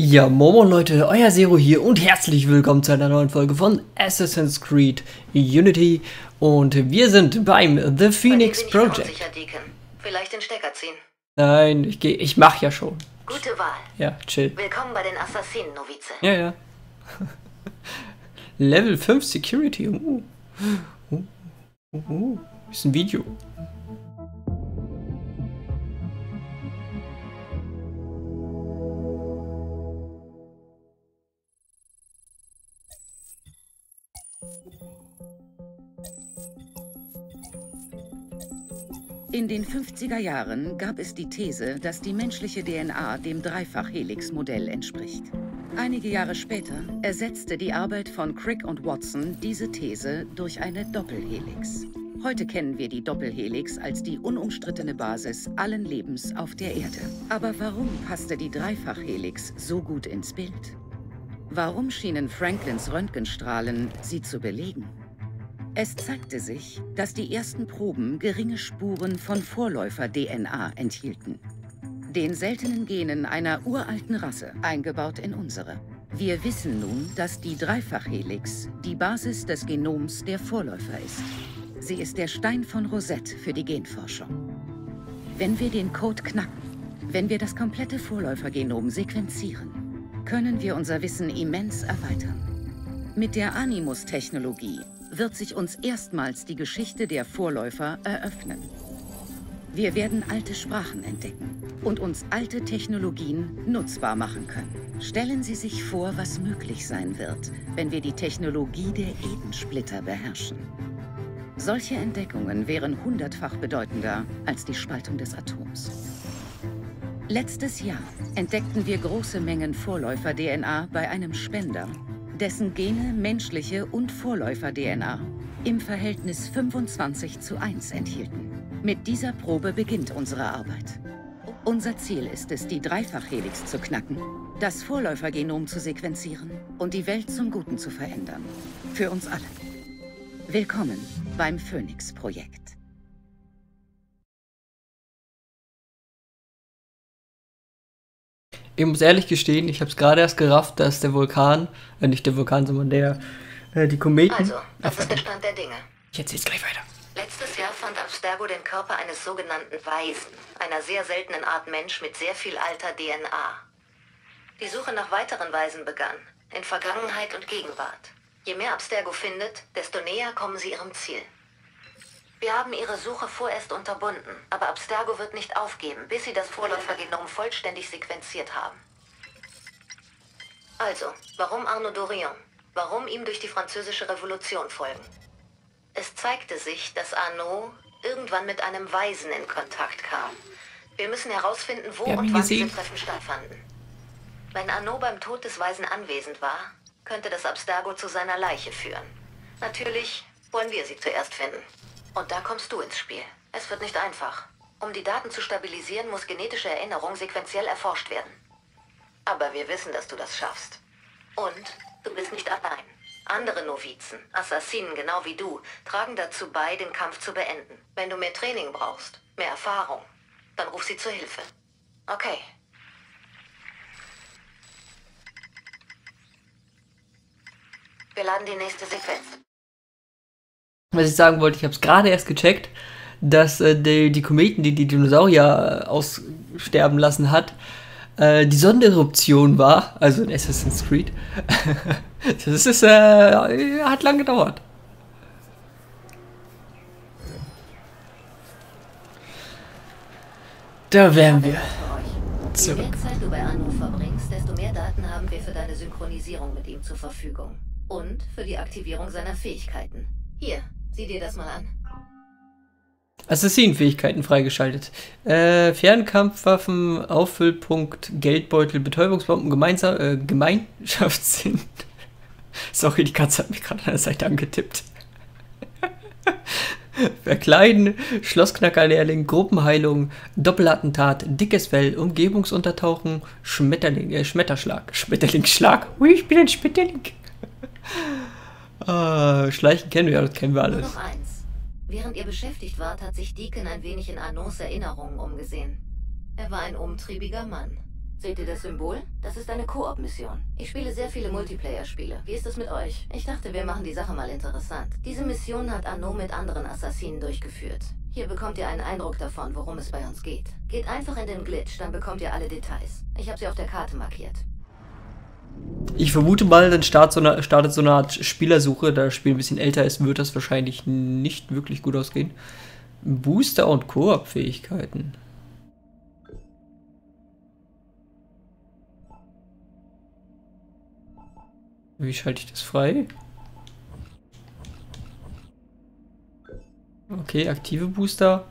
Ja, Momo Leute, euer Zero hier und herzlich willkommen zu einer neuen Folge von Assassin's Creed Unity und wir sind beim The Phoenix Bei Project. unsicher. Vielleicht den Stecker ziehen. Nein, ich gehe, ich mach ja schon. Gute Wahl. Ja, chill. Willkommen bei den Assassinen, Novize. Ja, ja. Level 5 Security. Uh. Uh. Uh. Uh. Ist ein Video. In den 50er Jahren gab es die These, dass die menschliche DNA dem Dreifach-Helix-Modell entspricht. Einige Jahre später ersetzte die Arbeit von Crick und Watson diese These durch eine Doppelhelix. Heute kennen wir die Doppelhelix als die unumstrittene Basis allen Lebens auf der Erde. Aber warum passte die Dreifach-Helix so gut ins Bild? Warum schienen Franklins Röntgenstrahlen sie zu belegen? Es zeigte sich, dass die ersten Proben geringe Spuren von Vorläufer-DNA enthielten. Den seltenen Genen einer uralten Rasse, eingebaut in unsere. Wir wissen nun, dass die Dreifachhelix die Basis des Genoms der Vorläufer ist. Sie ist der Stein von Rosette für die Genforschung. Wenn wir den Code knacken, wenn wir das komplette Vorläufergenom sequenzieren, können wir unser Wissen immens erweitern. Mit der Animus-Technologie wird sich uns erstmals die Geschichte der Vorläufer eröffnen. Wir werden alte Sprachen entdecken und uns alte Technologien nutzbar machen können. Stellen Sie sich vor, was möglich sein wird, wenn wir die Technologie der Edensplitter beherrschen. Solche Entdeckungen wären hundertfach bedeutender als die Spaltung des Atoms. Letztes Jahr entdeckten wir große Mengen Vorläufer-DNA bei einem Spender, dessen Gene menschliche und Vorläufer-DNA im Verhältnis 25 zu 1 enthielten. Mit dieser Probe beginnt unsere Arbeit. Unser Ziel ist es, die Dreifachhelix zu knacken, das Vorläufergenom zu sequenzieren und die Welt zum Guten zu verändern. Für uns alle. Willkommen beim Phoenix-Projekt. Ich muss ehrlich gestehen, ich habe es gerade erst gerafft, dass der Vulkan, äh, nicht der Vulkan, sondern der, äh, die Kometen. Also, das ist der Stand der Dinge. ich erzähl's gleich weiter. Letztes Jahr fand Abstergo den Körper eines sogenannten Weisen, einer sehr seltenen Art Mensch mit sehr viel alter DNA. Die Suche nach weiteren Weisen begann, in Vergangenheit und Gegenwart. Je mehr Abstergo findet, desto näher kommen sie ihrem Ziel. Wir haben ihre Suche vorerst unterbunden, aber Abstergo wird nicht aufgeben, bis sie das Vorläufergenom vollständig sequenziert haben. Also, warum Arnaud Dorion? Warum ihm durch die französische Revolution folgen? Es zeigte sich, dass Arnaud irgendwann mit einem Weisen in Kontakt kam. Wir müssen herausfinden, wo und wann diese Treffen stattfanden. Wenn Arnaud beim Tod des Weisen anwesend war, könnte das Abstergo zu seiner Leiche führen. Natürlich wollen wir sie zuerst finden. Und da kommst du ins Spiel. Es wird nicht einfach. Um die Daten zu stabilisieren, muss genetische Erinnerung sequenziell erforscht werden. Aber wir wissen, dass du das schaffst. Und du bist nicht allein. Andere Novizen, Assassinen genau wie du, tragen dazu bei, den Kampf zu beenden. Wenn du mehr Training brauchst, mehr Erfahrung, dann ruf sie zur Hilfe. Okay. Wir laden die nächste Sequenz. Was ich sagen wollte, ich habe es gerade erst gecheckt, dass äh, die, die Kometen, die die Dinosaurier äh, aussterben lassen hat, äh, die Sondereruption war, also in Assassin's Creed. das ist, äh, hat lang gedauert. Da wären wir. Je mehr Zeit du bei Arno verbringst, desto mehr Daten haben wir für deine Synchronisierung mit ihm zur Verfügung. Und für die Aktivierung seiner Fähigkeiten. Hier, sieh dir das mal an. Assassinenfähigkeiten freigeschaltet. Äh, Fernkampfwaffen, Auffüllpunkt, Geldbeutel, Betäubungsbomben, Gemeinsam äh, Gemeinschaftssinn. Sorry, die Katze hat mich gerade an der Seite angetippt. Verkleiden, Schlossknackerlehrling, Gruppenheilung, Doppelattentat, dickes Fell, Umgebungsuntertauchen, Schmetterling, äh, Schmetterschlag, Schmetterlingsschlag. Ui, ich bin ein Schmetterling. ah, Schleichen kennen wir, das kennen wir Nur alles. noch eins. Während ihr beschäftigt wart, hat sich Deacon ein wenig in Arnaud's Erinnerungen umgesehen. Er war ein umtriebiger Mann. Seht ihr das Symbol? Das ist eine Koop-Mission. Ich spiele sehr viele Multiplayer-Spiele. Wie ist es mit euch? Ich dachte, wir machen die Sache mal interessant. Diese Mission hat Anno mit anderen Assassinen durchgeführt. Hier bekommt ihr einen Eindruck davon, worum es bei uns geht. Geht einfach in den Glitch, dann bekommt ihr alle Details. Ich habe sie auf der Karte markiert. Ich vermute mal, dann startet so, eine, startet so eine Art Spielersuche. Da das Spiel ein bisschen älter ist, wird das wahrscheinlich nicht wirklich gut ausgehen. Booster und Koop-Fähigkeiten. Wie schalte ich das frei? Okay, aktive Booster.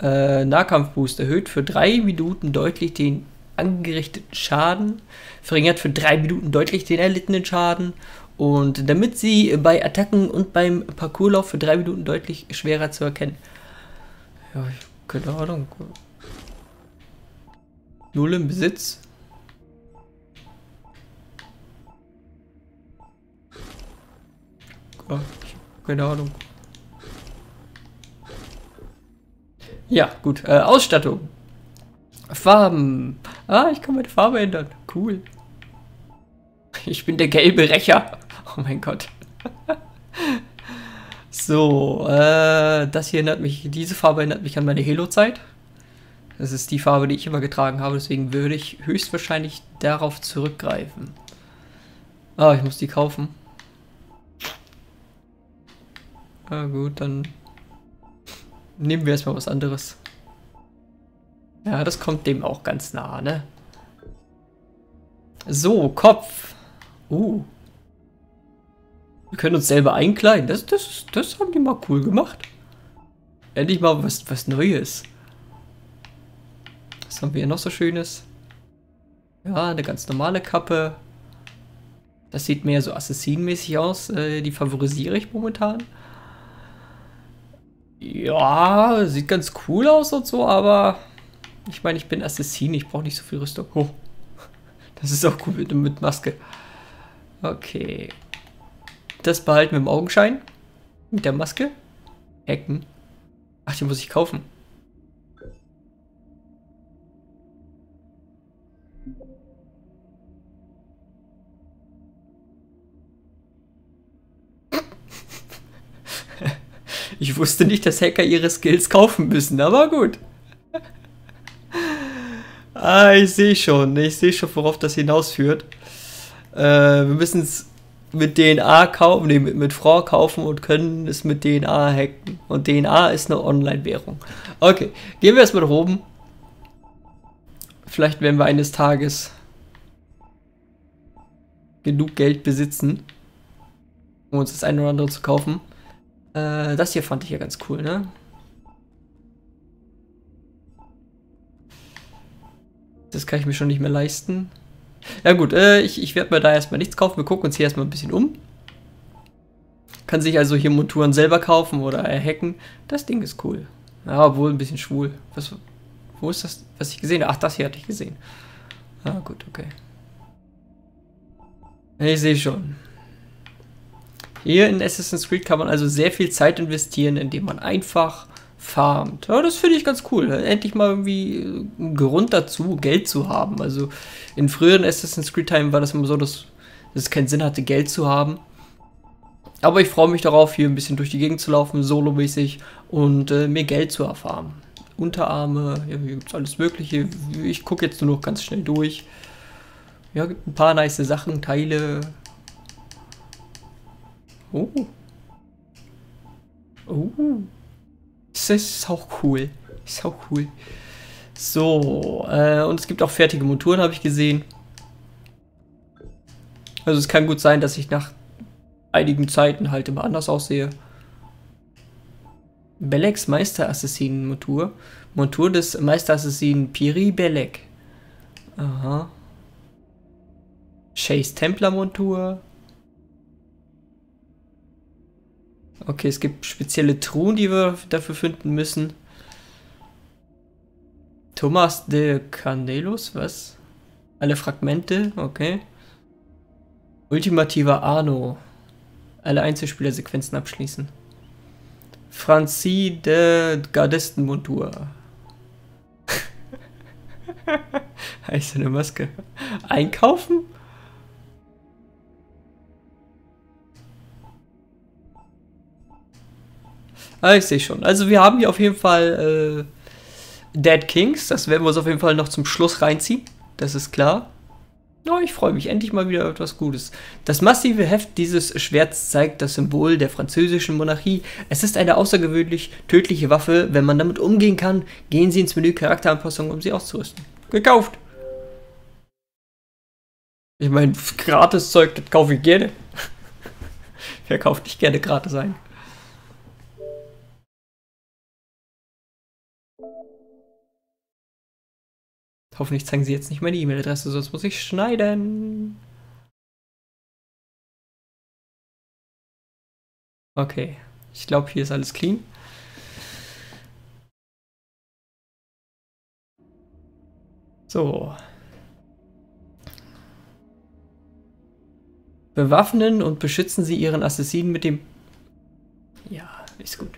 Äh, Nahkampfboost erhöht für drei Minuten deutlich den angerichteten Schaden, verringert für drei Minuten deutlich den erlittenen Schaden und damit sie bei Attacken und beim Parcourslauf für drei Minuten deutlich schwerer zu erkennen. Ja, ich, keine Ahnung. Null im Besitz. Ja, keine Ahnung. Ja, gut. Äh, Ausstattung. Farben. Ah, ich kann meine Farbe ändern. Cool. Ich bin der gelbe Rächer. Oh mein Gott. so, äh, das hier erinnert mich, diese Farbe erinnert mich an meine Halo-Zeit. Das ist die Farbe, die ich immer getragen habe, deswegen würde ich höchstwahrscheinlich darauf zurückgreifen. Ah, ich muss die kaufen. Ah, gut, dann nehmen wir erstmal was anderes. Ja, das kommt dem auch ganz nah, ne? So, Kopf. Uh. Wir können uns selber einkleiden. Das, das, das haben die mal cool gemacht. Endlich mal was, was Neues. Was haben wir hier noch so Schönes? Ja, eine ganz normale Kappe. Das sieht mehr so assassinenmäßig aus. Äh, die favorisiere ich momentan. Ja, sieht ganz cool aus und so, aber ich meine, ich bin Assassin, ich brauche nicht so viel Rüstung. Oh. Das ist auch cool mit, mit Maske. Okay. Das behalten wir im Augenschein. Mit der Maske. Hacken. Ach, die muss ich kaufen. Ich wusste nicht, dass Hacker ihre Skills kaufen müssen, aber gut. Ah, ich sehe schon. Ich sehe schon, worauf das hinausführt. Äh, wir müssen es mit DNA kaufen, nee, mit, mit Frau kaufen und können es mit DNA hacken. Und DNA ist eine Online-Währung. Okay, gehen wir erstmal nach oben. Vielleicht werden wir eines Tages genug Geld besitzen, um uns das eine oder andere zu kaufen. Äh, das hier fand ich ja ganz cool, ne? Das kann ich mir schon nicht mehr leisten. Ja gut, äh, ich, ich werde mir da erstmal nichts kaufen. Wir gucken uns hier erstmal ein bisschen um. Kann sich also hier Monturen selber kaufen oder hacken. Das Ding ist cool. Ja, obwohl ein bisschen schwul. Was, wo ist das, was ich gesehen habe? Ach, das hier hatte ich gesehen. Ah, gut, okay. Ich sehe schon. Hier in Assassin's Creed kann man also sehr viel Zeit investieren, indem man einfach farmt. Ja, das finde ich ganz cool. Endlich mal irgendwie ein Grund dazu, Geld zu haben. Also in früheren Assassin's Creed Time war das immer so, dass, dass es keinen Sinn hatte, Geld zu haben. Aber ich freue mich darauf, hier ein bisschen durch die Gegend zu laufen, solomäßig und äh, mir Geld zu erfahren. Unterarme, ja, hier gibt es alles Mögliche. Ich gucke jetzt nur noch ganz schnell durch. Ja, gibt ein paar nice Sachen, Teile, Oh. Oh. Das ist auch cool. Ist auch cool. So, äh, und es gibt auch fertige Motoren, habe ich gesehen. Also es kann gut sein, dass ich nach einigen Zeiten halt immer anders aussehe. Beleks Meisterassassinen-Montur. Montur des Meisterassassinen Piri Belek. Aha. Chase Templar-Montur. Okay, es gibt spezielle Truhen, die wir dafür finden müssen. Thomas de Canelos, was? Alle Fragmente, okay. Ultimativer Arno. Alle Einzelspielersequenzen abschließen. Francis de Gardestenmontur. Heißt eine Maske. Einkaufen? Ah, ich sehe schon. Also wir haben hier auf jeden Fall äh, Dead Kings. Das werden wir uns auf jeden Fall noch zum Schluss reinziehen. Das ist klar. Oh, ich freue mich. Endlich mal wieder etwas Gutes. Das massive Heft dieses Schwerts zeigt das Symbol der französischen Monarchie. Es ist eine außergewöhnlich tödliche Waffe. Wenn man damit umgehen kann, gehen Sie ins Menü Charakteranpassungen, um sie auszurüsten. Gekauft! Ich meine, gratis Zeug, das kaufe ich gerne. Wer kauft nicht gerne gratis ein? Hoffentlich zeigen sie jetzt nicht meine E-Mail-Adresse, sonst muss ich schneiden. Okay, ich glaube, hier ist alles clean. So. Bewaffnen und beschützen Sie Ihren Assassinen mit dem... Ist gut.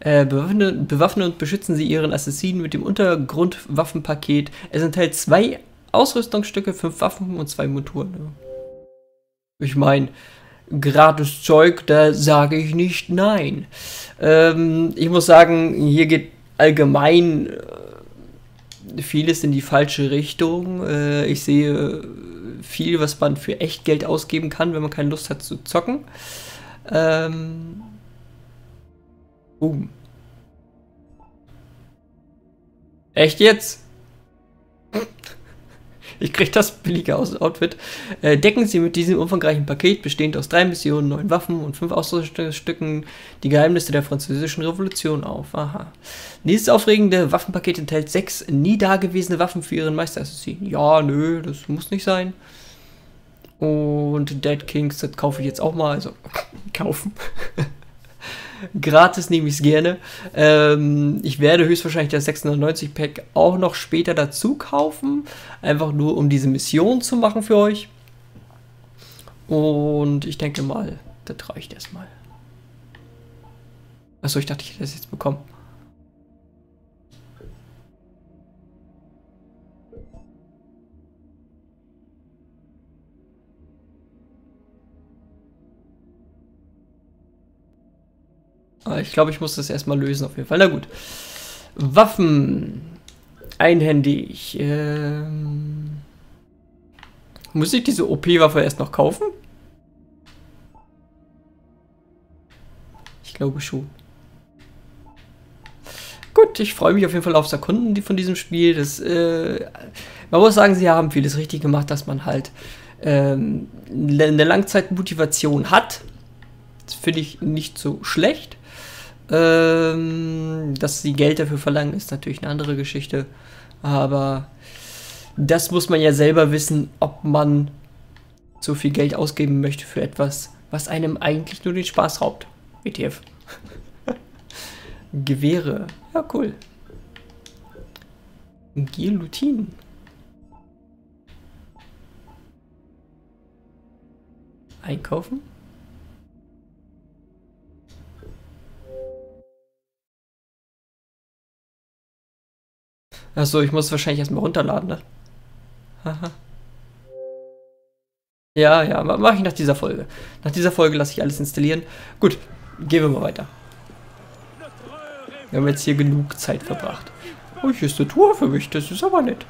Äh, bewaffnen, bewaffnen, und beschützen Sie Ihren Assassinen mit dem Untergrundwaffenpaket. Es enthält zwei Ausrüstungsstücke, fünf Waffen und zwei Motoren. Ich meine, gratis Zeug, da sage ich nicht nein. Ähm, ich muss sagen, hier geht allgemein äh, vieles in die falsche Richtung. Äh, ich sehe viel, was man für echt Geld ausgeben kann, wenn man keine Lust hat zu zocken. Ähm, Boom. Echt jetzt? Ich krieg das billige Outfit. Äh, decken Sie mit diesem umfangreichen Paket, bestehend aus drei Missionen, neun Waffen und fünf Ausrüstungsstücken, die Geheimnisse der französischen Revolution auf. Aha. Dieses aufregende Waffenpaket enthält sechs nie dagewesene Waffen für Ihren Meisterassassinen. Ja, nö, das muss nicht sein. Und Dead Kings, das kaufe ich jetzt auch mal. Also, kaufen. Gratis nehme ich es gerne. Ähm, ich werde höchstwahrscheinlich das 690 Pack auch noch später dazu kaufen. Einfach nur, um diese Mission zu machen für euch. Und ich denke mal, das reicht erstmal. Achso, ich dachte, ich hätte das jetzt bekommen. Ich glaube, ich muss das erstmal lösen auf jeden Fall. Na gut. Waffen. Einhändig. Ähm muss ich diese OP-Waffe erst noch kaufen? Ich glaube schon. Gut, ich freue mich auf jeden Fall aufs Erkunden von diesem Spiel. Das, äh, man muss sagen, sie haben vieles richtig gemacht, dass man halt ähm, eine Langzeitmotivation hat. Das finde ich nicht so schlecht. Ähm, dass sie Geld dafür verlangen, ist natürlich eine andere Geschichte. Aber das muss man ja selber wissen, ob man so viel Geld ausgeben möchte für etwas, was einem eigentlich nur den Spaß raubt. ETF. Gewehre. Ja, cool. Guillotine. Einkaufen? Achso, ich muss wahrscheinlich erstmal runterladen, ne? Haha. Ja, ja, mache ich nach dieser Folge. Nach dieser Folge lasse ich alles installieren. Gut, gehen wir mal weiter. Wir haben jetzt hier genug Zeit verbracht. Oh, hier ist eine Tour für mich. Das ist aber nett.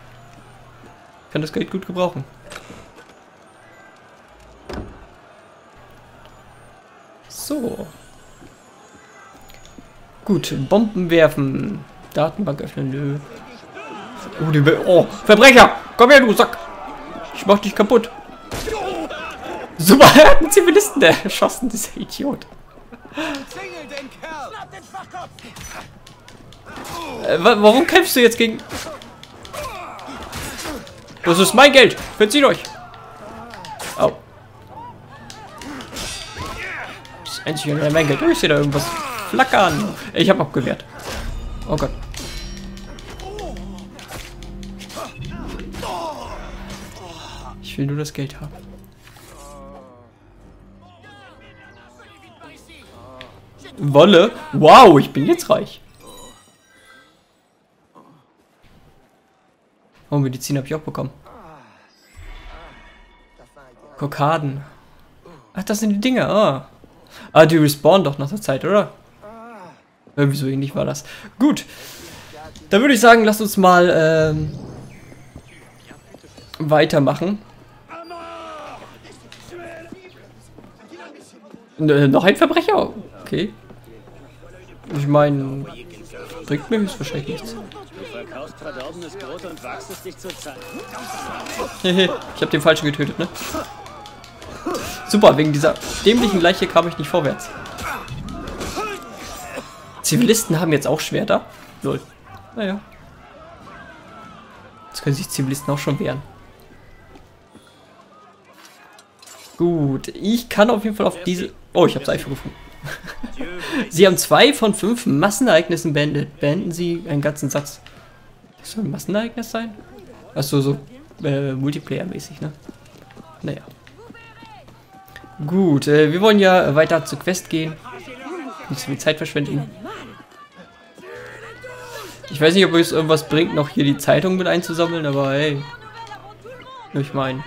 Ich kann das Geld gut gebrauchen. So. Gut, Bomben werfen. Datenbank öffnen. Nö. Oh, die oh, Verbrecher! Komm her, du Sack! Ich mach dich kaputt. Super, er hat einen Zivilisten der erschossen, dieser Idiot. Äh, warum kämpfst du jetzt gegen... Das ist mein Geld. Verzieht euch. Oh. Das wieder mein Geld. Ich sehe da irgendwas flackern. Ich habe abgewehrt. Oh Gott. Will nur das Geld haben. Wolle? Wow, ich bin jetzt reich. Oh, Medizin habe ich auch bekommen. Kokaden. Ach, das sind die Dinge. Ah. Ah, die respawnen doch nach der Zeit, oder? Irgendwie so ähnlich war das. Gut. Dann würde ich sagen, lasst uns mal ähm, weitermachen. N noch ein Verbrecher? Okay. Ich meine, bringt mir jetzt wahrscheinlich nichts. Ich habe den falschen getötet, ne? Super, wegen dieser dämlichen Leiche kam ich nicht vorwärts. Zivilisten haben jetzt auch Schwerter. Lol. Naja. Jetzt können sich Zivilisten auch schon wehren. Gut, ich kann auf jeden Fall auf diese... Oh, ich habe Seife gefunden. Sie haben zwei von fünf Massenereignissen beendet. Beenden Sie einen ganzen Satz. Das soll ein Massenereignis sein? Achso, so äh, Multiplayer-mäßig, ne? Naja. Gut, äh, wir wollen ja weiter zur Quest gehen. Nicht so viel Zeit verschwenden. Ich weiß nicht, ob es irgendwas bringt, noch hier die Zeitung mit einzusammeln, aber hey. Ich meine,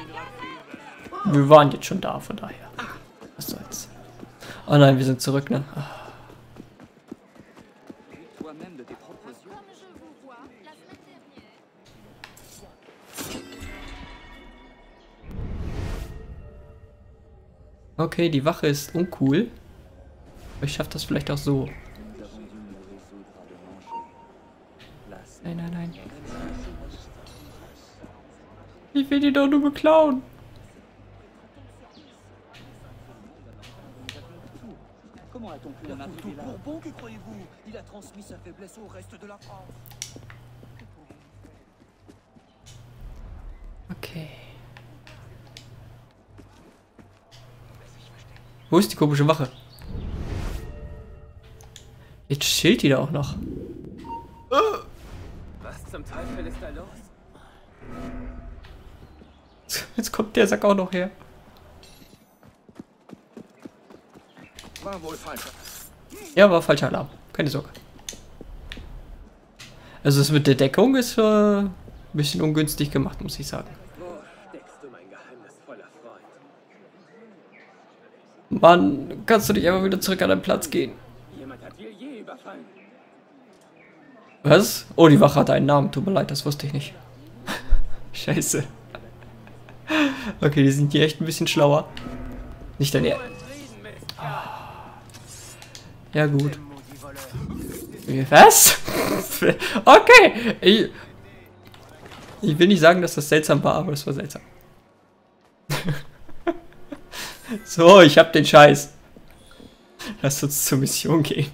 wir waren jetzt schon da, von daher. Oh nein, wir sind zurück, ne? Okay, die Wache ist uncool. Aber ich schaffe das vielleicht auch so. Nein, nein, nein. Ich will die doch nur beklauen. Okay. Wo ist die komische Wache? Jetzt chillt die da auch noch. Was zum Teufel ist da los? Jetzt kommt der Sack auch noch her. War wohl falsch. Ja, war falscher Alarm. Keine Sorge. Also das mit der Deckung ist äh, ein bisschen ungünstig gemacht, muss ich sagen. Wo steckst du mein geheimnisvoller Freund? Mann, kannst du nicht einfach wieder zurück an deinen Platz gehen? Jemand hat hier je überfallen. Was? Oh, die Wache hat einen Namen. Tut mir leid, das wusste ich nicht. Scheiße. Okay, die sind hier echt ein bisschen schlauer. Nicht dein Er... Ja, gut. Was? okay. Ich, ich will nicht sagen, dass das seltsam war, aber es war seltsam. so, ich hab den Scheiß. Lass uns zur Mission gehen.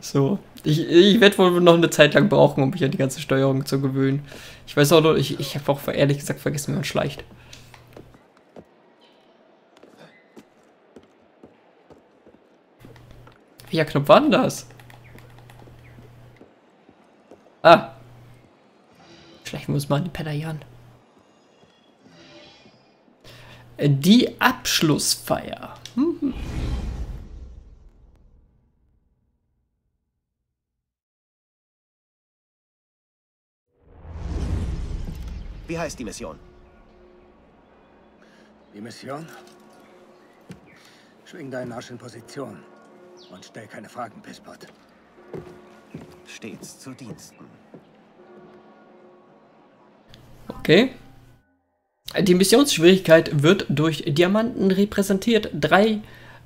So, ich, ich werde wohl noch eine Zeit lang brauchen, um mich an die ganze Steuerung zu gewöhnen. Ich weiß auch noch, ich, ich habe auch ehrlich gesagt vergessen, wie man schleicht. Welcher Knopf war denn das? Ah. Schleichen wir uns mal an die an. Die Abschlussfeier. Mhm. Wie heißt die Mission? Die Mission? Schwing deinen Arsch in Position und stell keine Fragen, Pisspot. Stets zu Diensten. Okay. Die Missionsschwierigkeit wird durch Diamanten repräsentiert. Drei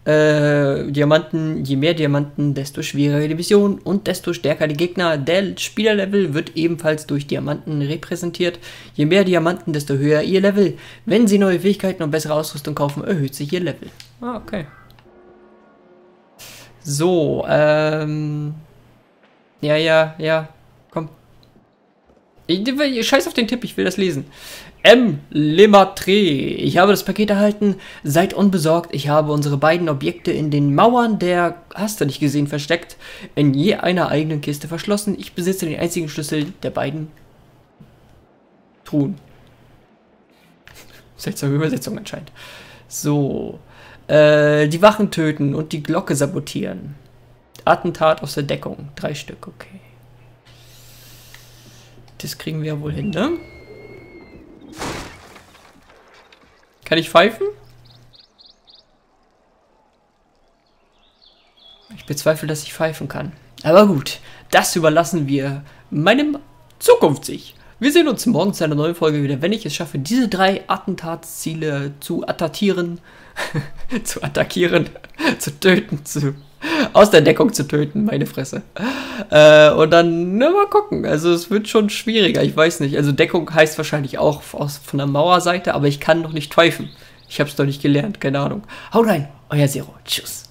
äh, Diamanten, je mehr Diamanten, desto schwieriger die Mission und desto stärker die Gegner. Der Spielerlevel wird ebenfalls durch Diamanten repräsentiert. Je mehr Diamanten, desto höher ihr Level. Wenn sie neue Fähigkeiten und bessere Ausrüstung kaufen, erhöht sich ihr Level. Ah, okay. So, ähm. Ja, ja, ja. Komm. Scheiß auf den Tipp, ich will das lesen. M. Lematre. Ich habe das Paket erhalten. Seid unbesorgt. Ich habe unsere beiden Objekte in den Mauern der, hast du nicht gesehen, versteckt. In je einer eigenen Kiste verschlossen. Ich besitze den einzigen Schlüssel der beiden Truhen. Seltsame Übersetzung anscheinend. So äh, die Wachen töten und die Glocke sabotieren. Attentat aus der Deckung. Drei Stück, okay. Das kriegen wir ja wohl hin, ne? Kann ich pfeifen? Ich bezweifle, dass ich pfeifen kann. Aber gut, das überlassen wir meinem Zukunfts-Sich. Wir sehen uns morgen zu einer neuen Folge wieder, wenn ich es schaffe, diese drei Attentatsziele zu attackieren, zu attackieren, zu töten, zu aus der Deckung zu töten, meine Fresse. Äh, und dann, na, mal gucken. Also es wird schon schwieriger, ich weiß nicht. Also Deckung heißt wahrscheinlich auch aus, von der Mauerseite, aber ich kann noch nicht pfeifen. Ich habe es doch nicht gelernt, keine Ahnung. Haut rein, euer Zero. Tschüss.